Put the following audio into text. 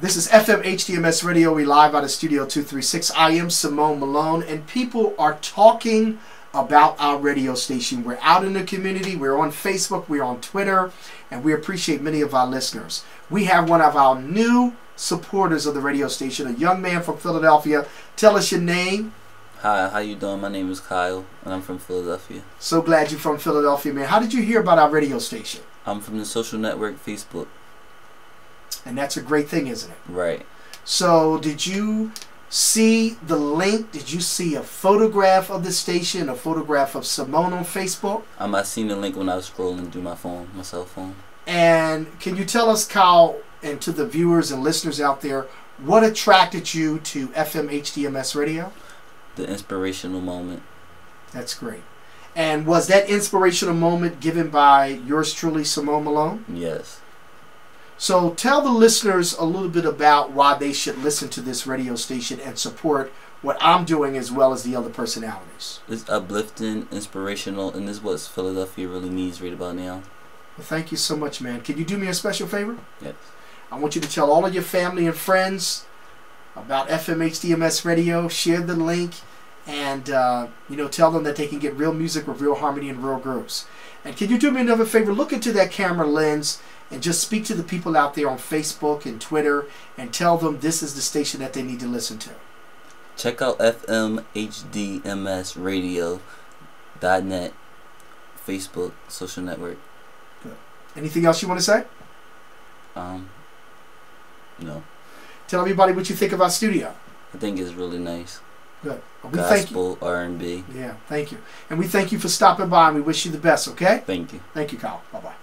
This is FM HDMS Radio. We live out of Studio 236. I am Simone Malone, and people are talking about our radio station. We're out in the community. We're on Facebook. We're on Twitter, and we appreciate many of our listeners. We have one of our new supporters of the radio station, a young man from Philadelphia. Tell us your name. Hi, how you doing? My name is Kyle, and I'm from Philadelphia. So glad you're from Philadelphia, man. How did you hear about our radio station? I'm from the social network Facebook. And that's a great thing, isn't it? Right. So, did you see the link? Did you see a photograph of the station, a photograph of Simone on Facebook? Um, I seen the link when I was scrolling through my phone, my cell phone. And can you tell us, Kyle, and to the viewers and listeners out there, what attracted you to FM HDMS radio? The inspirational moment. That's great. And was that inspirational moment given by yours truly, Simone Malone? Yes. So tell the listeners a little bit about why they should listen to this radio station and support what I'm doing as well as the other personalities. It's uplifting, inspirational, and this is what Philadelphia really needs right about now. Well, thank you so much, man. Can you do me a special favor? Yes. I want you to tell all of your family and friends about FMHDMS Radio. Share the link, and uh, you know, tell them that they can get real music with real harmony and real grooves. And can you do me another favor? Look into that camera lens and just speak to the people out there on Facebook and Twitter and tell them this is the station that they need to listen to. Check out FMHDMSradio.net, Facebook, social network. Good. Anything else you want to say? Um, no. Tell everybody what you think of our studio. I think it's really nice. Good. Well, we thank you. Gospel, R&B. Yeah, thank you. And we thank you for stopping by and we wish you the best, okay? Thank you. Thank you, Kyle. Bye bye.